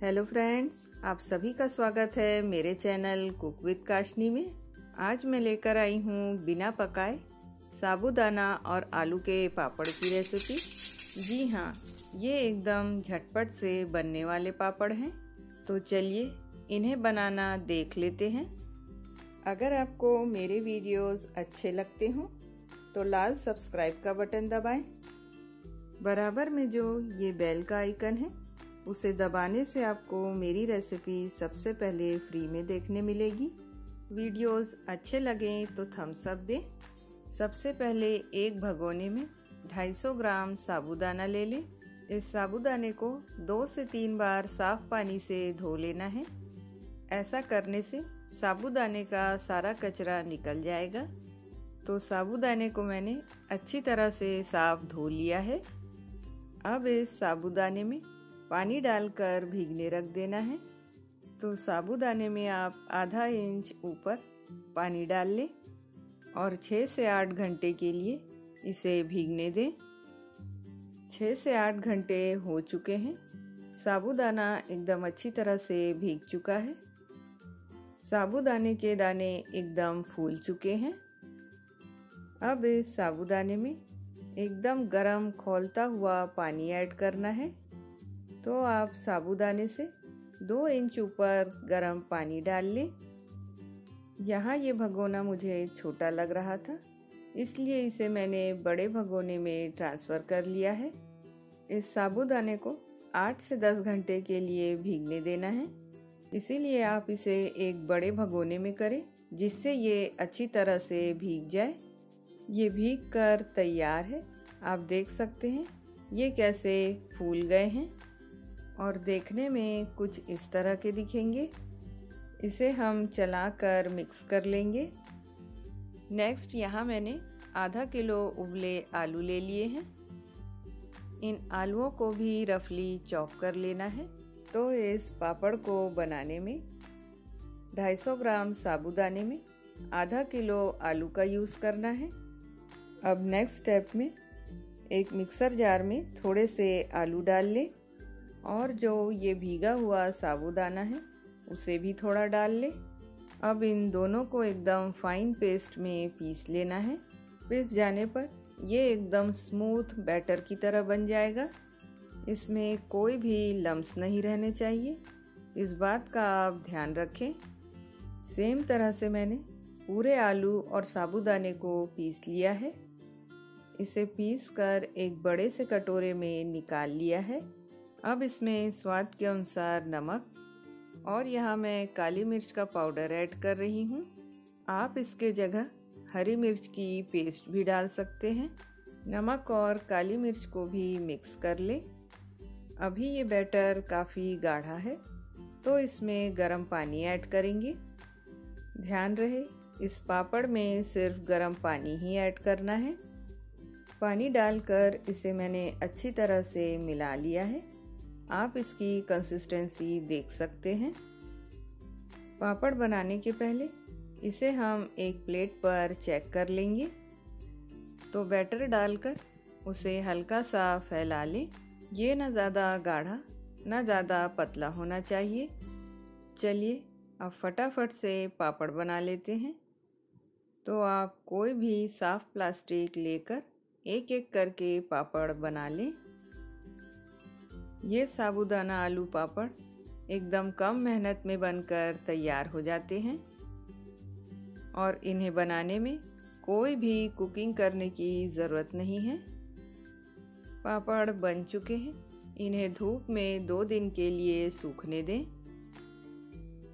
Hello friends, आप सभी का स्वागत है मेरे चैनल कुक विद काशनी में। आज मैं लेकर आई हूँ बिना पकाए साबूदाना और आलू के पापड़ की रेसिपी जी हाँ ये एकदम झटपट से बनने वाले पापड़ हैं। तो चलिए इन्हें बनाना देख लेते हैं। अगर आपको मेरे वीडियोस अच्छे लगते हों तो लाल सब्सक्राइब का बटन दबाएँ। बराबर में जो ये बेल का आइकन है उसे दबाने से आपको मेरी रेसिपी सबसे पहले फ्री में देखने मिलेगी। वीडियोस अच्छे लगें तो थम्स अप दें। सबसे पहले एक भगोने में 250 ग्राम साबूदाना ले लें। इस साबूदाने को दो से तीन बार साफ़ पानी से धो लेना है। ऐसा करने से साबूदाने का सारा कचरा निकल जाएगा। तो साबूदाने को मैंने अच्छी तरह से साफ़ धो लिया है। अब इस साबूदाने में पानी डालकर भीगने रख देना है। तो साबूदाने में आप आधा इंच ऊपर पानी डाल लें और छः से आठ घंटे के लिए इसे भीगने दें। छः से आठ घंटे हो चुके हैं। साबूदाना एकदम अच्छी तरह से भीग चुका है। साबूदाने के दाने एकदम फूल चुके हैं। अब इस साबूदाने में एकदम गरम, खोलता हुआ पानी ऐड करना है। तो आप साबूदाने से दो इंच ऊपर गरम पानी डाल लें। यहाँ ये भगोना मुझे छोटा लग रहा था, इसलिए इसे मैंने बड़े भगोने में ट्रांसफ़र कर लिया है। इस साबूदाने को आठ से दस घंटे के लिए भीगने देना है। इसीलिए आप इसे एक बड़े भगोने में करें, जिससे ये अच्छी तरह से भीग जाए। ये भीग कर तैयार है, आप देख सकते हैं, ये कैसे फूल गए हैं। और देखने में कुछ इस तरह के दिखेंगे। इसे हम चलाकर मिक्स कर लेंगे। नेक्स्ट यहाँ मैंने आधा किलो उबले आलू ले लिए हैं। इन आलूओं को भी रफली चॉप कर लेना है। तो इस पापड़ को बनाने में 250 ग्राम साबुदाने में आधा किलो आलू का यूज़ करना है। अब नेक्स्ट स्टेप में एक मिक्सर जार में थोड़े से आलू डाल लें। और जो ये भीगा हुआ साबुदाना है, उसे भी थोड़ा डाल लें। अब इन दोनों को एकदम फाइन पेस्ट में पीस लेना है। पीस जाने पर ये एकदम स्मूथ बैटर की तरह बन जाएगा। इसमें कोई भी लम्स नहीं रहने चाहिए। इस बात का आप ध्यान रखें। सेम तरह से मैंने पूरे आलू और साबुदाने को पीस लिया है। इसे पीस कर एक बड़े से कटोरे में निकाल लिया है। अब इसमें स्वाद के अनुसार नमक, और यहाँ मैं काली मिर्च का पाउडर ऐड कर रही हूँ। आप इसके जगह हरी मिर्च की पेस्ट भी डाल सकते हैं। नमक और काली मिर्च को भी मिक्स कर ले। अभी ये बैटर काफ़ी गाढ़ा है तो इसमें गर्म पानी ऐड करेंगे। ध्यान रहे, इस पापड़ में सिर्फ़ गर्म पानी ही ऐड करना है। पानी डालकर इसे मैंने अच्छी तरह से मिला लिया है। आप इसकी कंसिस्टेंसी देख सकते हैं। पापड़ बनाने के पहले इसे हम एक प्लेट पर चेक कर लेंगे। तो बैटर डालकर उसे हल्का सा फैला लें। ये ना ज़्यादा गाढ़ा, ना ज़्यादा पतला होना चाहिए। चलिए अब फटाफट से पापड़ बना लेते हैं। तो आप कोई भी साफ़ प्लास्टिक लेकर एक एक करके पापड़ बना लें। ये साबुदाना आलू पापड़ एकदम कम मेहनत में बनकर तैयार हो जाते हैं। और इन्हें बनाने में कोई भी कुकिंग करने की ज़रूरत नहीं है। पापड़ बन चुके हैं। इन्हें धूप में दो दिन के लिए सूखने दें।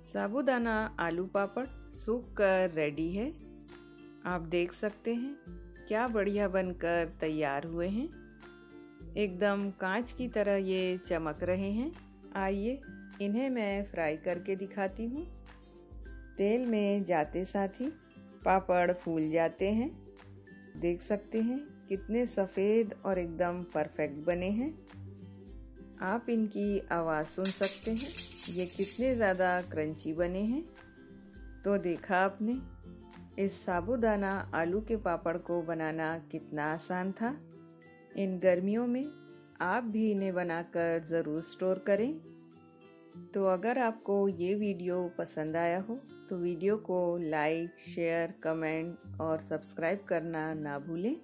साबुदाना आलू पापड़ सूख कर रेडी है। आप देख सकते हैं, क्या बढ़िया बनकर तैयार हुए हैं। एकदम कांच की तरह ये चमक रहे हैं। आइए, इन्हें मैं फ्राई करके दिखाती हूँ। तेल में जाते साथ ही पापड़ फूल जाते हैं। देख सकते हैं कितने सफ़ेद और एकदम परफेक्ट बने हैं। आप इनकी आवाज़ सुन सकते हैं। ये कितने ज़्यादा क्रंची बने हैं। तो देखा आपने, इस साबुदाना आलू के पापड़ को बनाना कितना आसान था। इन गर्मियों में आप भी इन्हें बनाकर ज़रूर स्टोर करें। तो अगर आपको ये वीडियो पसंद आया हो तो वीडियो को लाइक, शेयर, कमेंट और सब्सक्राइब करना ना भूलें।